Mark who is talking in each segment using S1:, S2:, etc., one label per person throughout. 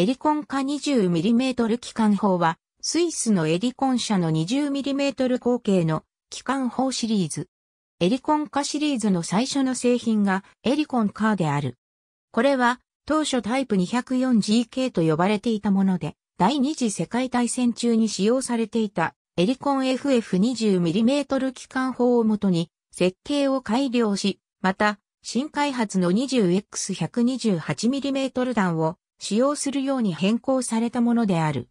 S1: エリコン化 20mm 機関砲は、スイスのエリコン社の 20mm 口径の機関砲シリーズ。エリコン化シリーズの最初の製品がエリコンカーである。これは当初タイプ 204GK と呼ばれていたもので、第二次世界大戦中に使用されていたエリコン FF20mm 機関砲をもとに設計を改良し、また新開発の 20X128mm 弾を使用するように変更されたものである。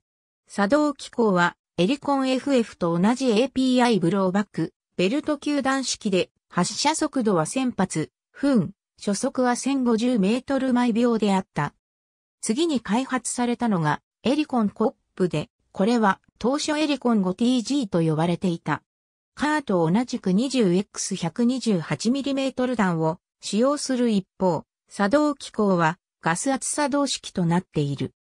S1: 作動機構はエリコン FF と同じ API ブローバック、ベルト球弾式で発射速度は1000発、分、初速は1050メートル毎秒であった。次に開発されたのがエリコンコップで、これは当初エリコン 5TG と呼ばれていた。カーと同じく 20X128mm 弾を使用する一方、作動機構はガス圧作動式となっている。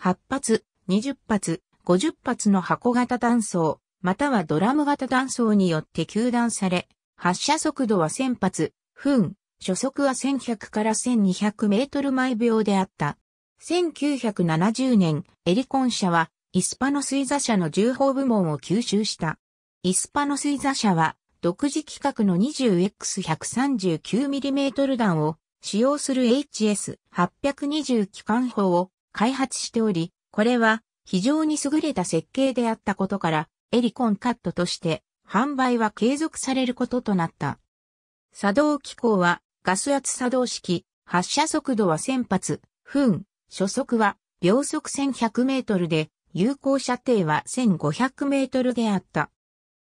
S1: 8発、20発、50発の箱型弾倉、またはドラム型弾倉によって球弾され、発射速度は1000発、分、初速は1100から1200メートル毎秒であった。1970年、エリコン社は、イスパノ水座社の重砲部門を吸収した。イスパノ水座社は、独自規格の 20X139mm 弾を使用する HS820 機関砲を開発しており、これは非常に優れた設計であったことから、エリコンカットとして販売は継続されることとなった。作動機構はガス圧作動式、発射速度は1000発、分、初速は秒速1100メートルで、有効射程は1500メートルであった。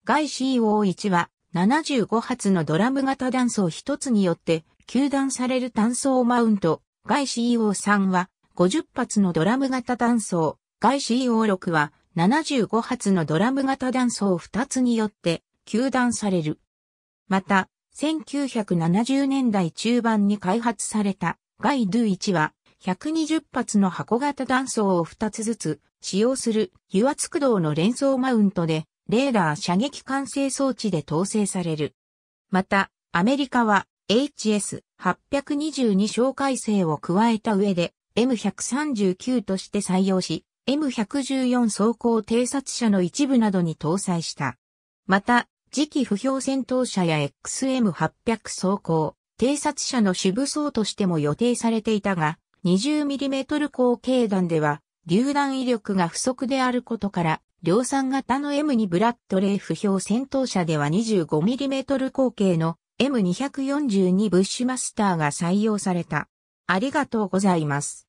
S1: 外 CO1 は75発のドラム型弾層一つによって球弾される単層マウント、外 CO3 は50発のドラム型弾層、外 CO6 は75発のドラム型弾層2つによって球弾される。また、1970年代中盤に開発されたガイドゥ1は120発の箱型弾層を2つずつ使用する油圧駆動の連装マウントでレーダー射撃管制装置で統制される。また、アメリカは HS822 小改正を加えた上で M139 として採用し、M114 装甲偵察車の一部などに搭載した。また、次期不評戦闘車や XM800 装甲、偵察車の主武装としても予定されていたが、20mm 口径弾では、榴弾威力が不足であることから、量産型の M2 ブラッドレー不評戦闘車では 25mm 口径の M242 ブッシュマスターが採用された。ありがとうございます。